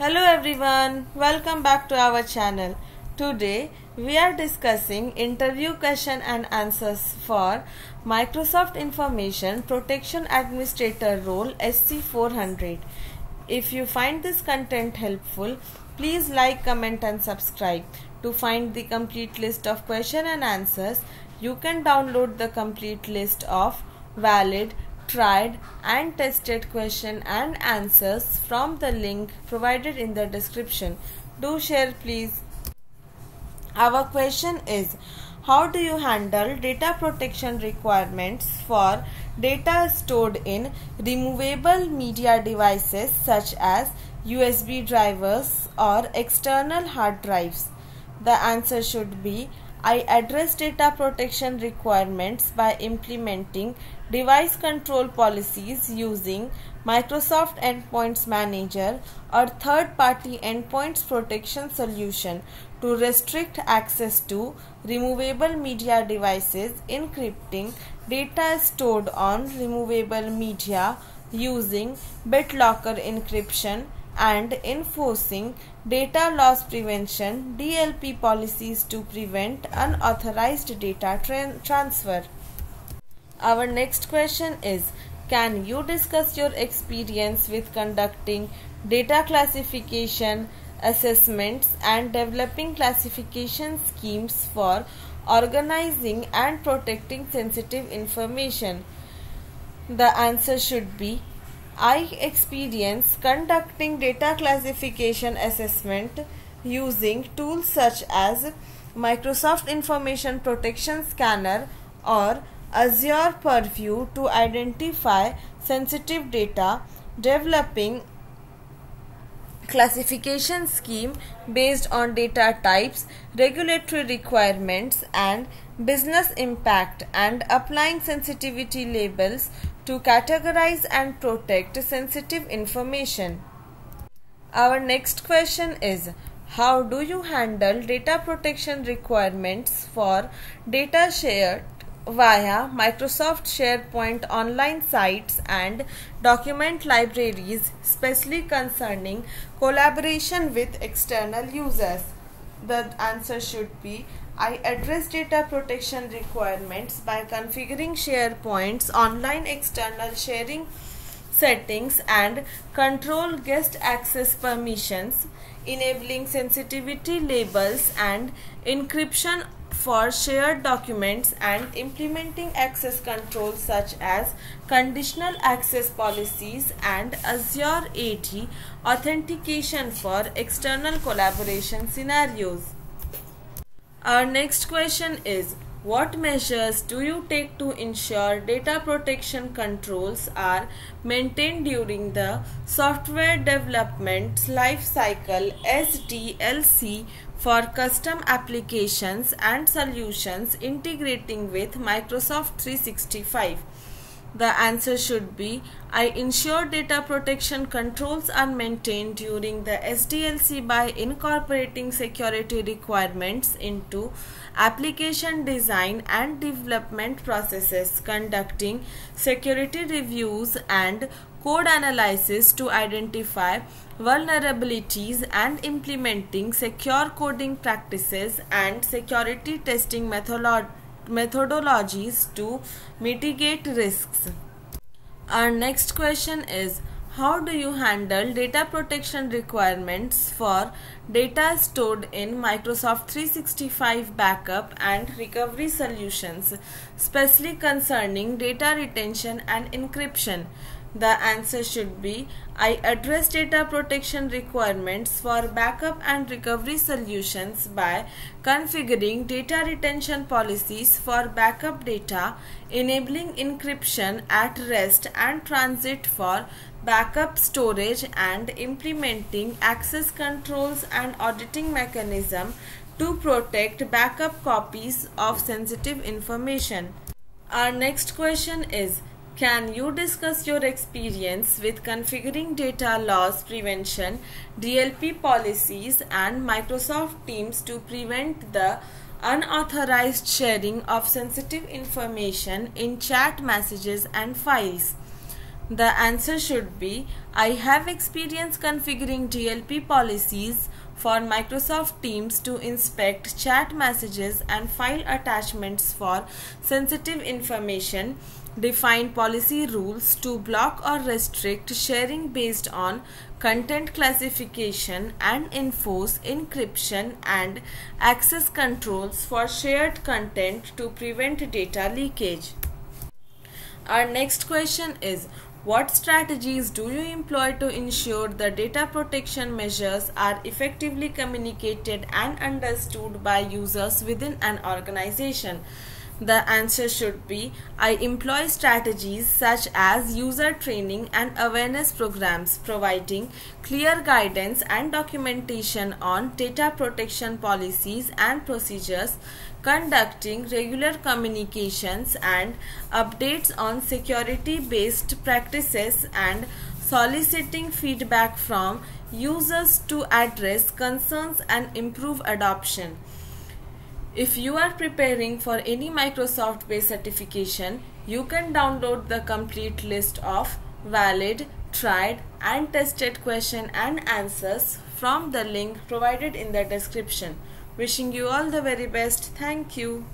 Hello everyone, welcome back to our channel. Today we are discussing interview question and answers for Microsoft Information Protection Administrator role SC400. If you find this content helpful, please like, comment and subscribe. To find the complete list of question and answers, you can download the complete list of valid tried and tested question and answers from the link provided in the description. Do share please. Our question is how do you handle data protection requirements for data stored in removable media devices such as USB drivers or external hard drives? The answer should be I address data protection requirements by implementing device control policies using Microsoft Endpoints Manager or third-party endpoints protection solution to restrict access to removable media devices, encrypting data stored on removable media using BitLocker encryption and enforcing data loss prevention DLP policies to prevent unauthorized data tra transfer. Our next question is Can you discuss your experience with conducting data classification assessments and developing classification schemes for organizing and protecting sensitive information? The answer should be I experience conducting data classification assessment using tools such as Microsoft Information Protection Scanner or Azure Purview to identify sensitive data, developing classification scheme based on data types, regulatory requirements and business impact and applying sensitivity labels to categorize and protect sensitive information. Our next question is How do you handle data protection requirements for data shared via Microsoft SharePoint online sites and document libraries, especially concerning collaboration with external users? The answer should be I address data protection requirements by configuring SharePoint's online external sharing settings and control guest access permissions, enabling sensitivity labels and encryption for shared documents and implementing access controls such as conditional access policies and Azure AD authentication for external collaboration scenarios. Our next question is what measures do you take to ensure data protection controls are maintained during the software development life cycle SDLC for custom applications and solutions integrating with Microsoft 365? The answer should be I ensure data protection controls are maintained during the SDLC by incorporating security requirements into application design and development processes, conducting security reviews and code analysis to identify vulnerabilities and implementing secure coding practices and security testing methodologies methodologies to mitigate risks. Our next question is how do you handle data protection requirements for data stored in Microsoft 365 backup and recovery solutions, especially concerning data retention and encryption? The answer should be I address data protection requirements for backup and recovery solutions by configuring data retention policies for backup data, enabling encryption at rest and transit for backup storage and implementing access controls and auditing mechanism to protect backup copies of sensitive information. Our next question is can you discuss your experience with configuring data loss prevention, DLP policies and Microsoft Teams to prevent the unauthorized sharing of sensitive information in chat messages and files? The answer should be I have experience configuring DLP policies for Microsoft Teams to inspect chat messages and file attachments for sensitive information, define policy rules to block or restrict sharing based on content classification and enforce encryption and access controls for shared content to prevent data leakage. Our next question is what strategies do you employ to ensure the data protection measures are effectively communicated and understood by users within an organization? The answer should be I employ strategies such as user training and awareness programs providing clear guidance and documentation on data protection policies and procedures conducting regular communications and updates on security based practices and soliciting feedback from users to address concerns and improve adoption. If you are preparing for any Microsoft based certification, you can download the complete list of valid, tried and tested question and answers from the link provided in the description. Wishing you all the very best. Thank you.